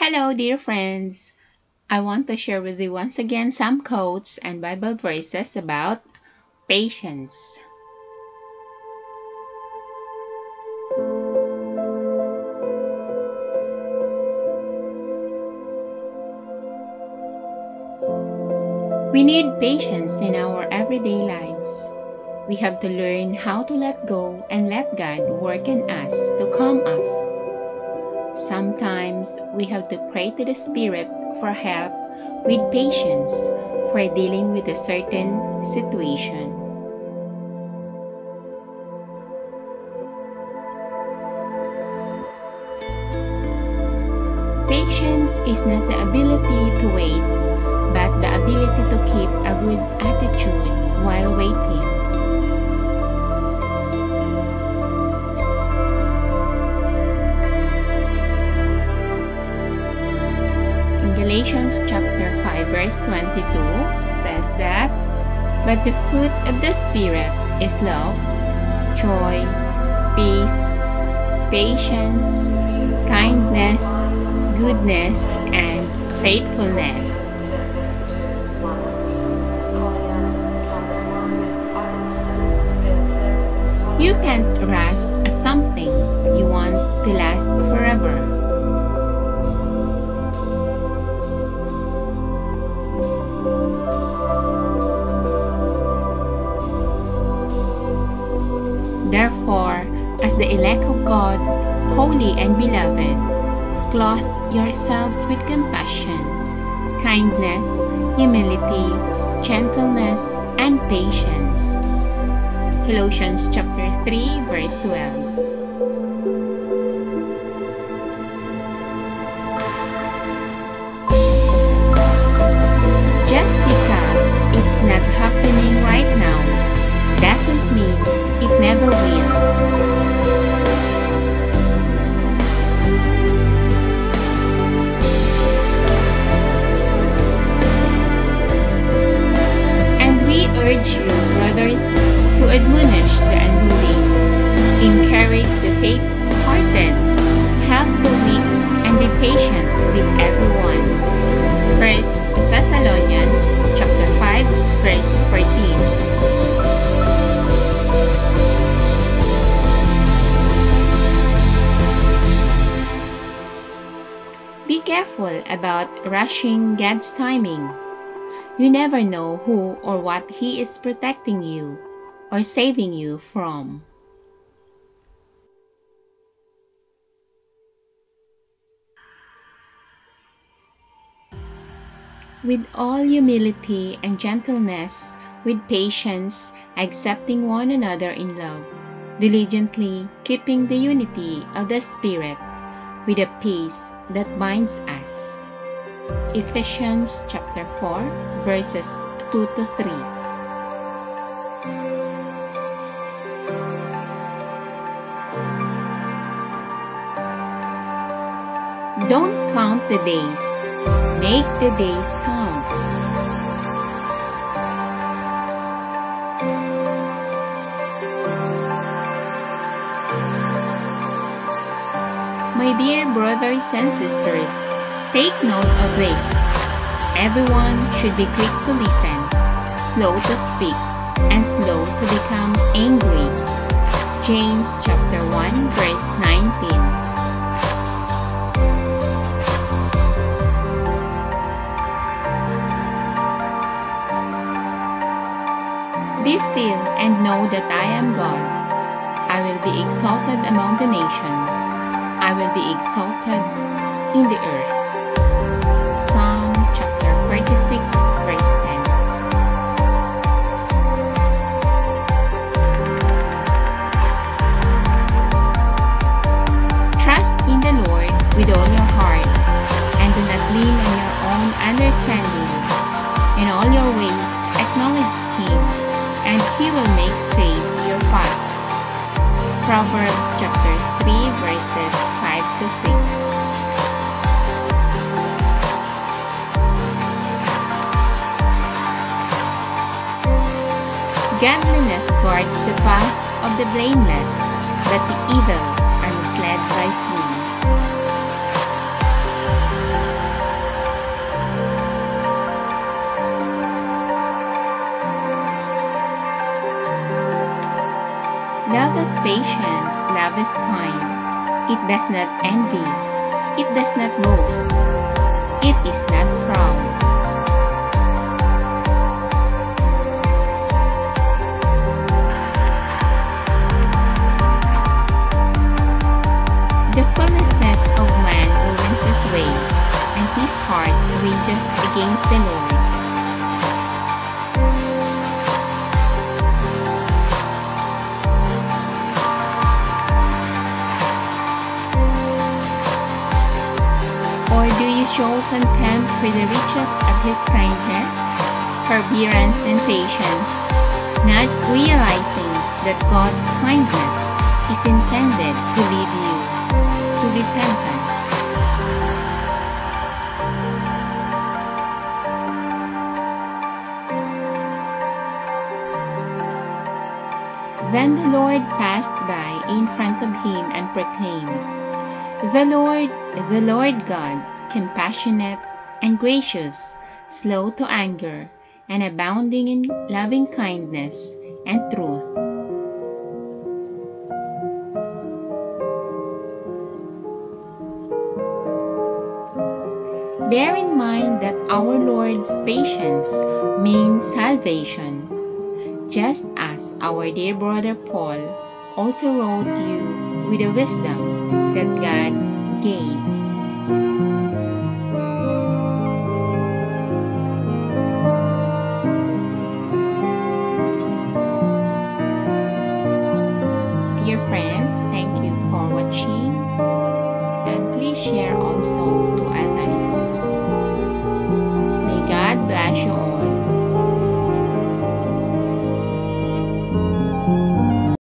Hello, dear friends! I want to share with you once again some quotes and Bible verses about patience. We need patience in our everyday lives. We have to learn how to let go and let God work in us to calm us. Sometimes we have to pray to the Spirit for help with patience for dealing with a certain situation. Patience is not the ability to wait but the ability to keep a good attitude while waiting. Galatians chapter 5 verse 22 says that, But the fruit of the Spirit is love, joy, peace, patience, kindness, goodness, and faithfulness. You can't rush something you want to last forever. Therefore, as the elect of God, holy and beloved, clothe yourselves with compassion, kindness, humility, gentleness, and patience. Colossians chapter 3 verse 12. Encourage the faint-hearted, help the weak, and be patient with everyone. First Thessalonians chapter 5, verse 14. Be careful about rushing God's timing. You never know who or what He is protecting you or saving you from. With all humility and gentleness, with patience, accepting one another in love, diligently keeping the unity of the Spirit, with a peace that binds us. Ephesians chapter 4 verses 2 to 3. Don't count the days. Make the days count. My dear brothers and sisters, take note of this. Everyone should be quick to listen, slow to speak, and slow to become angry. James chapter 1 verse 19. That I am God. I will be exalted among the nations. I will be exalted in the earth. Will your path. Proverbs chapter 3 verses 5 to 6. Godliness guards the path of the blameless, but the evil are misled by sin. Patient, love is kind. It does not envy. It does not boast. It is not proud. Show contempt for the riches of his kindness, forbearance, and patience, not realizing that God's kindness is intended to lead you to repentance? Then the Lord passed by in front of him and proclaimed, The Lord, the Lord God, compassionate and gracious, slow to anger, and abounding in loving kindness and truth. Bear in mind that our Lord's patience means salvation, just as our dear brother Paul also wrote you with the wisdom that God gave. Thank you for watching and please share also to others. May God bless you all.